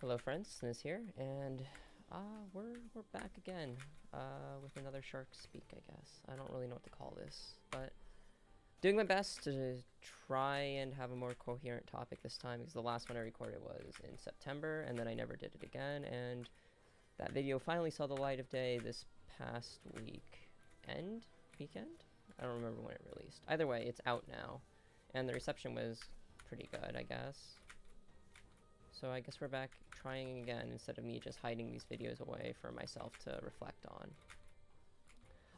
Hello friends, Snizze here, and uh, we're, we're back again uh, with another Shark Speak, I guess. I don't really know what to call this, but doing my best to try and have a more coherent topic this time, because the last one I recorded was in September, and then I never did it again, and that video finally saw the light of day this past week. End? Weekend? I don't remember when it released. Either way, it's out now, and the reception was pretty good, I guess. So I guess we're back trying again instead of me just hiding these videos away for myself to reflect on.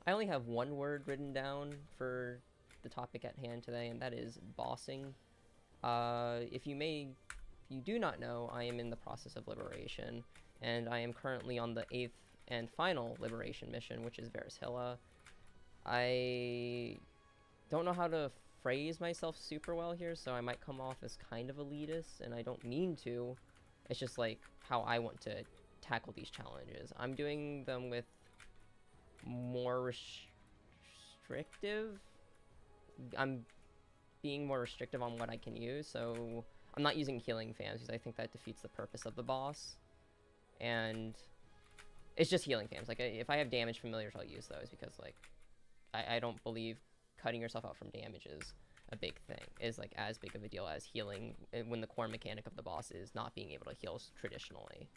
I only have one word written down for the topic at hand today, and that is bossing. Uh, if you may, if you do not know, I am in the process of liberation, and I am currently on the eighth and final liberation mission, which is Verus Hilla. I don't know how to phrase myself super well here, so I might come off as kind of elitist, and I don't mean to. It's just like how I want to tackle these challenges. I'm doing them with more restrictive. I'm being more restrictive on what I can use, so I'm not using healing fams because I think that defeats the purpose of the boss. And it's just healing fams. Like, if I have damage familiars, I'll use those because, like, I, I don't believe cutting yourself out from damage is a big thing is like as big of a deal as healing eh, when the core mechanic of the boss is not being able to heal traditionally.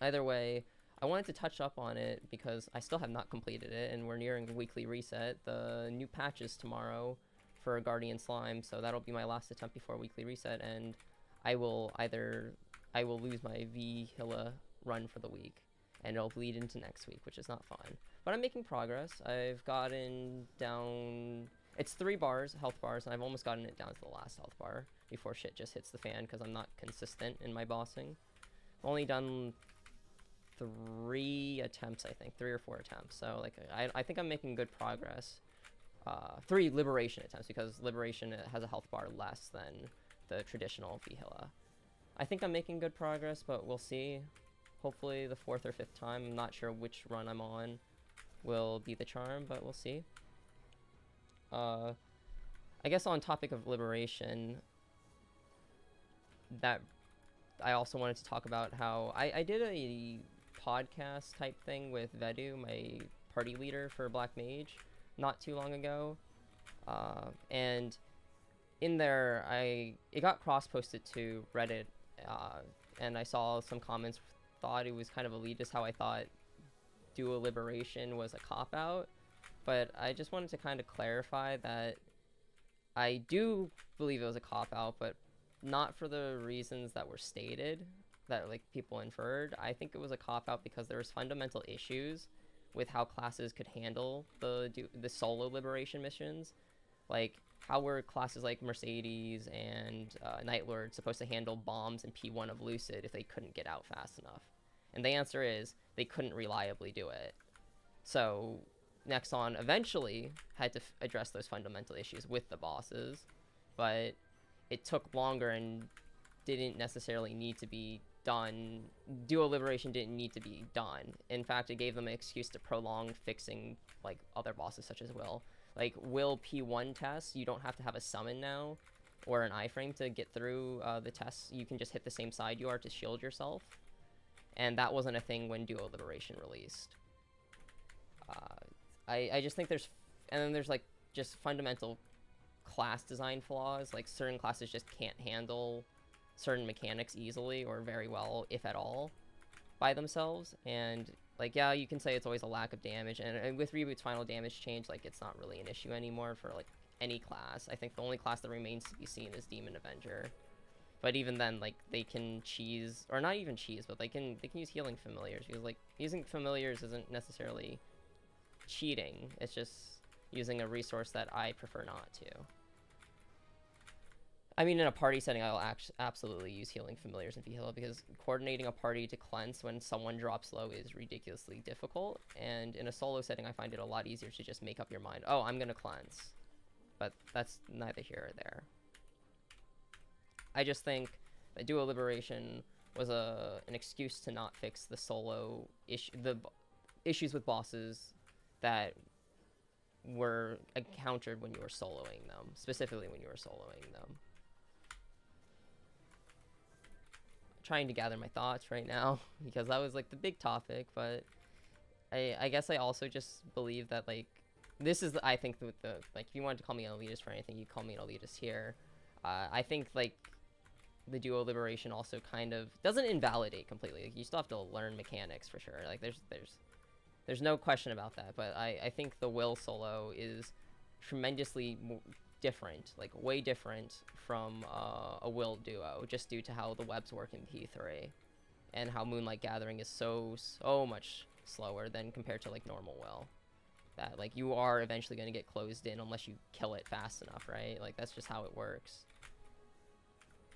Either way i wanted to touch up on it because i still have not completed it and we're nearing the weekly reset. The new patches tomorrow for guardian slime so that'll be my last attempt before weekly reset and i will either i will lose my v hilla run for the week and it'll bleed into next week, which is not fun. But I'm making progress. I've gotten down... It's three bars, health bars, and I've almost gotten it down to the last health bar before shit just hits the fan because I'm not consistent in my bossing. I've only done three attempts, I think. Three or four attempts. So, like, I, I think I'm making good progress. Uh, three liberation attempts because liberation has a health bar less than the traditional V Hilla. I think I'm making good progress, but we'll see hopefully the fourth or fifth time. I'm not sure which run I'm on will be the charm, but we'll see. Uh, I guess on topic of liberation, that I also wanted to talk about how I, I did a podcast type thing with Vedu, my party leader for Black Mage, not too long ago. Uh, and in there, I it got cross posted to Reddit, uh, and I saw some comments thought it was kind of elitist how I thought dual liberation was a cop out. But I just wanted to kind of clarify that I do believe it was a cop out, but not for the reasons that were stated that like people inferred. I think it was a cop out because there was fundamental issues with how classes could handle the the solo liberation missions. Like how were classes like Mercedes and uh, Night Lord supposed to handle bombs in P1 of Lucid if they couldn't get out fast enough? And the answer is they couldn't reliably do it. So Nexon eventually had to address those fundamental issues with the bosses, but it took longer and didn't necessarily need to be done. Dual Liberation didn't need to be done. In fact, it gave them an excuse to prolong fixing like other bosses such as Will. Like Will P1 tests, you don't have to have a summon now or an iframe to get through uh, the tests. You can just hit the same side you are to shield yourself and that wasn't a thing when Duo Liberation released. Uh, I, I just think there's, and then there's like just fundamental class design flaws, like certain classes just can't handle certain mechanics easily or very well, if at all, by themselves, and like, yeah, you can say it's always a lack of damage, and, and with Reboot's final damage change, like, it's not really an issue anymore for, like, any class. I think the only class that remains to be seen is Demon Avenger. But even then, like they can cheese, or not even cheese, but they can they can use healing familiars because like using familiars isn't necessarily cheating. It's just using a resource that I prefer not to. I mean, in a party setting, I'll absolutely use healing familiars in V Hilla because coordinating a party to cleanse when someone drops low is ridiculously difficult. And in a solo setting, I find it a lot easier to just make up your mind, oh, I'm going to cleanse. But that's neither here or there. I just think that Duo Liberation was a an excuse to not fix the solo issue, the issues with bosses that were encountered when you were soloing them, specifically when you were soloing them. trying to gather my thoughts right now because that was like the big topic, but I I guess I also just believe that like this is I think with the like if you wanted to call me an elitist for anything, you call me an elitist here. Uh, I think like the duo liberation also kind of doesn't invalidate completely. Like, you still have to learn mechanics for sure. Like there's there's there's no question about that. But I I think the will solo is tremendously different, like way different from uh, a will duo, just due to how the webs work in P3, and how Moonlight Gathering is so so much slower than compared to like normal will. That like you are eventually going to get closed in unless you kill it fast enough, right? Like that's just how it works.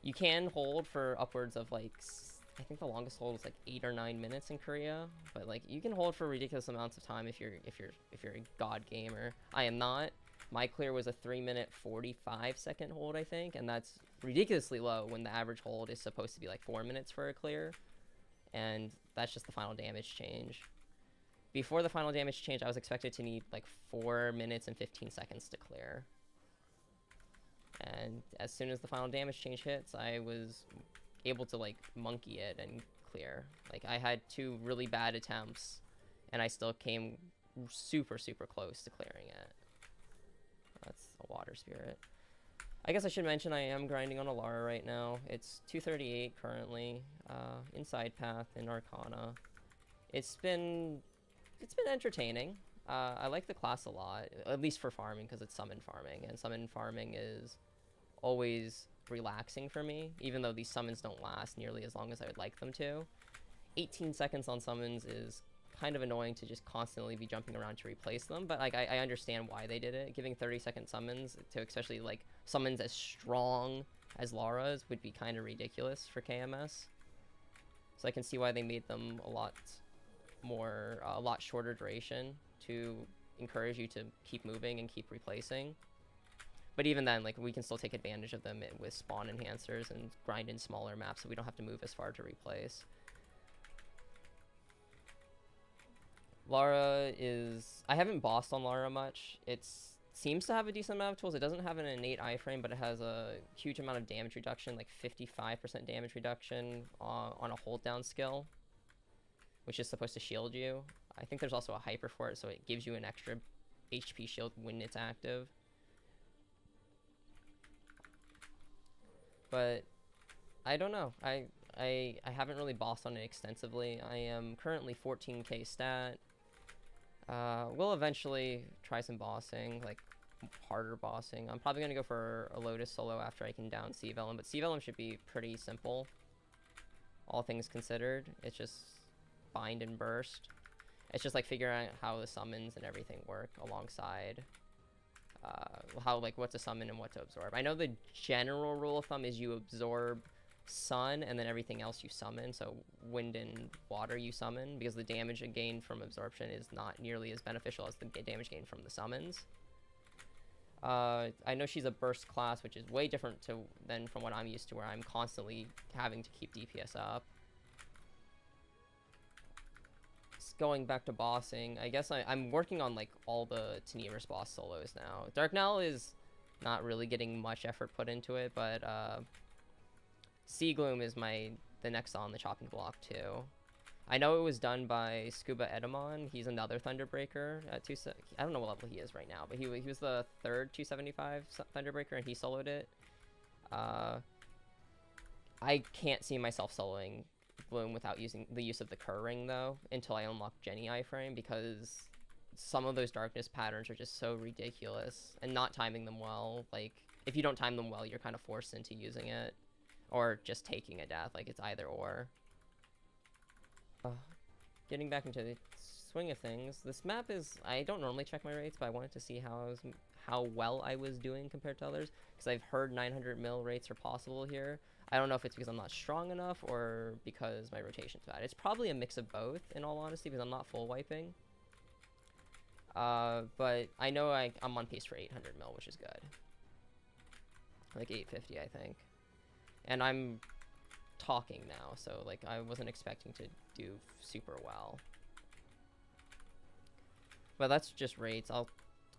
You can hold for upwards of like I think the longest hold was like eight or nine minutes in Korea, but like you can hold for ridiculous amounts of time if you're if you're if you're a god gamer. I am not. My clear was a three minute forty five second hold, I think, and that's ridiculously low when the average hold is supposed to be like four minutes for a clear, and that's just the final damage change. Before the final damage change, I was expected to need like four minutes and fifteen seconds to clear. And as soon as the final damage change hits, I was able to like monkey it and clear. Like I had two really bad attempts and I still came super super close to clearing it. That's a water spirit. I guess I should mention I am grinding on Alara right now. It's 238 currently, uh, inside path in Arcana. It's been it's been entertaining. Uh, I like the class a lot, at least for farming, because it's summon farming, and summon farming is always relaxing for me, even though these summons don't last nearly as long as I would like them to. 18 seconds on summons is kind of annoying to just constantly be jumping around to replace them, but like I, I understand why they did it. Giving 30 second summons to especially like summons as strong as Lara's would be kind of ridiculous for KMS. So I can see why they made them a lot more, uh, a lot shorter duration to encourage you to keep moving and keep replacing. But even then, like we can still take advantage of them with spawn enhancers and grind in smaller maps so we don't have to move as far to replace. Lara is... I haven't bossed on Lara much. It seems to have a decent amount of tools. It doesn't have an innate iframe, but it has a huge amount of damage reduction, like 55% damage reduction on, on a hold down skill, which is supposed to shield you. I think there's also a hyper for it, so it gives you an extra HP shield when it's active. But I don't know. I I I haven't really bossed on it extensively. I am currently 14k stat. Uh, we'll eventually try some bossing, like harder bossing. I'm probably gonna go for a Lotus solo after I can down C Vellum, but C Vellum should be pretty simple. All things considered, it's just bind and burst. It's just like figuring out how the summons and everything work alongside uh, how like what to summon and what to absorb. I know the general rule of thumb is you absorb sun and then everything else you summon. So wind and water you summon because the damage gained from absorption is not nearly as beneficial as the damage gained from the summons. Uh, I know she's a burst class, which is way different to than from what I'm used to, where I'm constantly having to keep DPS up. Going back to bossing, I guess I, am working on like all the Tanimir's boss solos now. Dark Darknell is not really getting much effort put into it, but uh, C Gloom is my the next on the chopping block too. I know it was done by Scuba Edamon. He's another Thunderbreaker at two. I don't know what level he is right now, but he he was the third 275 Thunderbreaker, and he soloed it. Uh, I can't see myself soloing Bloom without using the use of the Cur Ring, though, until I unlock Jenny iframe, because some of those darkness patterns are just so ridiculous, and not timing them well, like, if you don't time them well, you're kind of forced into using it, or just taking a death, like, it's either or. Uh, getting back into the swing of things, this map is, I don't normally check my rates, but I wanted to see how I was, how well I was doing compared to others, because I've heard 900 mil rates are possible here, I don't know if it's because I'm not strong enough or because my rotation's bad. It's probably a mix of both, in all honesty, because I'm not full wiping. Uh, but I know I, I'm on pace for 800 mil, which is good. Like 850, I think. And I'm talking now, so like I wasn't expecting to do super well. But that's just rates. I'll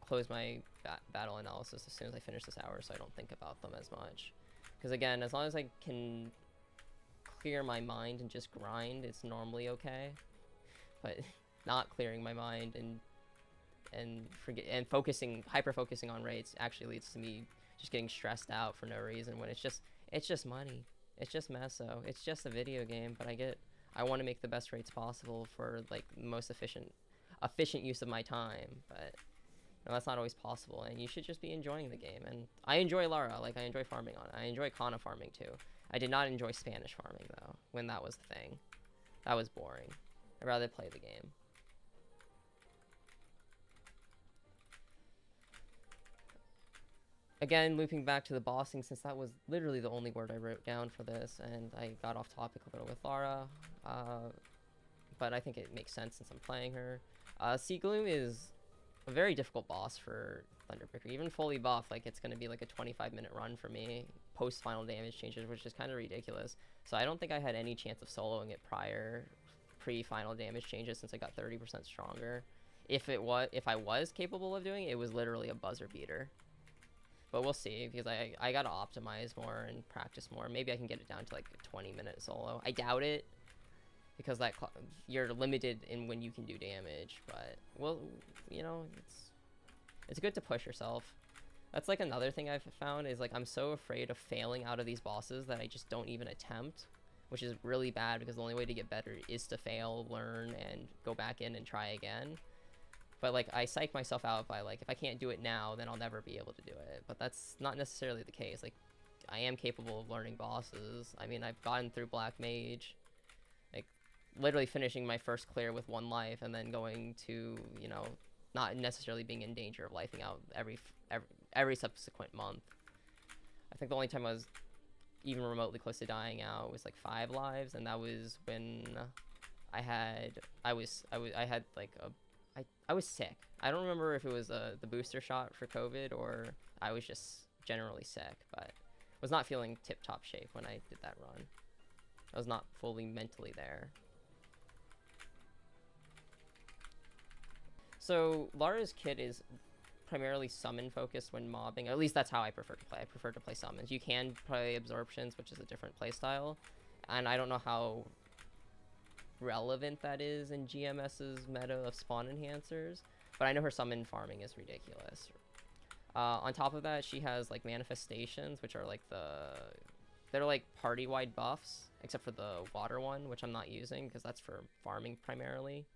close my ba battle analysis as soon as I finish this hour so I don't think about them as much. Because again, as long as I can clear my mind and just grind, it's normally okay. But not clearing my mind and and forget and focusing hyper focusing on rates actually leads to me just getting stressed out for no reason when it's just it's just money. It's just meso. It's just a video game, but I get I want to make the best rates possible for like most efficient efficient use of my time, but no, that's not always possible, and you should just be enjoying the game. And I enjoy Lara, like I enjoy farming on it. I enjoy Kanna farming too. I did not enjoy Spanish farming though, when that was the thing. That was boring. I'd rather play the game. Again, looping back to the bossing, since that was literally the only word I wrote down for this, and I got off topic a little with Lara, uh, but I think it makes sense since I'm playing her. Uh, C Gloom is a very difficult boss for Thunderbreaker. Even fully buff, like it's gonna be like a 25 minute run for me post final damage changes, which is kind of ridiculous. So I don't think I had any chance of soloing it prior, pre final damage changes, since I got 30% stronger. If it was, if I was capable of doing it, it was literally a buzzer beater. But we'll see because I I gotta optimize more and practice more. Maybe I can get it down to like a 20 minute solo. I doubt it because that you're limited in when you can do damage. But well, you know, it's it's good to push yourself. That's like another thing I've found is like I'm so afraid of failing out of these bosses that I just don't even attempt, which is really bad because the only way to get better is to fail, learn, and go back in and try again. But like I psych myself out by like if I can't do it now, then I'll never be able to do it. But that's not necessarily the case. Like I am capable of learning bosses. I mean, I've gotten through Black Mage literally finishing my first clear with one life and then going to you know not necessarily being in danger of lifing out every every, every subsequent month. I think the only time i was even remotely close to dying out was like five lives and that was when i had i was i was i had like a i i was sick. I don't remember if it was uh, the booster shot for covid or i was just generally sick but was not feeling tip top shape when i did that run. I was not fully mentally there So Lara's kit is primarily summon focused when mobbing. At least that's how I prefer to play. I prefer to play summons. You can play absorptions, which is a different playstyle. And I don't know how relevant that is in GMS's meta of spawn enhancers. But I know her summon farming is ridiculous. Uh, on top of that, she has like manifestations, which are like the... They're like party-wide buffs, except for the water one, which I'm not using because that's for farming primarily.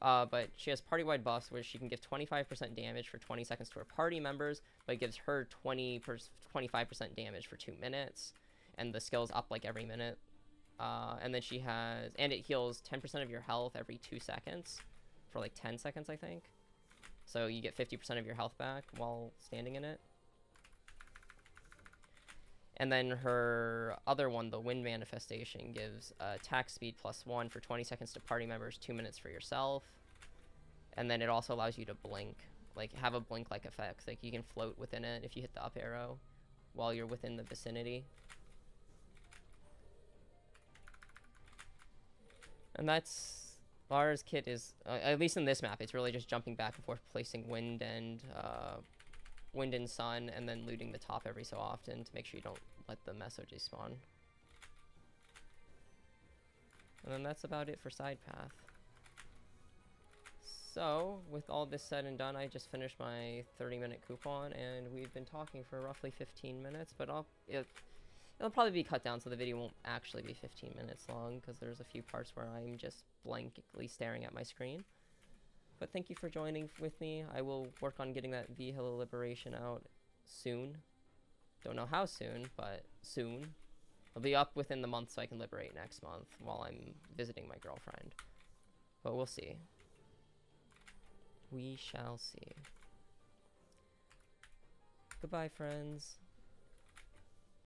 Uh, but she has party-wide buffs where she can give 25% damage for 20 seconds to her party members, but it gives her 20 25% damage for two minutes, and the skill's up like every minute. Uh, and then she has, and it heals 10% of your health every two seconds, for like 10 seconds, I think. So you get 50% of your health back while standing in it. And then her other one, the Wind Manifestation, gives uh, attack speed plus one for 20 seconds to party members, two minutes for yourself. And then it also allows you to blink, like have a blink-like effect. Like you can float within it if you hit the up arrow while you're within the vicinity. And that's Lara's kit is, uh, at least in this map, it's really just jumping back and forth, placing wind and uh, wind and sun, and then looting the top every so often to make sure you don't let the MSOJ spawn. And then that's about it for side path. So, with all this said and done, I just finished my 30 minute coupon, and we've been talking for roughly 15 minutes, but I'll, it, it'll probably be cut down so the video won't actually be 15 minutes long, because there's a few parts where I'm just blankly staring at my screen. But thank you for joining with me. I will work on getting that V Hilla Liberation out soon. Don't know how soon, but soon. I'll be up within the month so I can liberate next month while I'm visiting my girlfriend. But we'll see. We shall see. Goodbye, friends.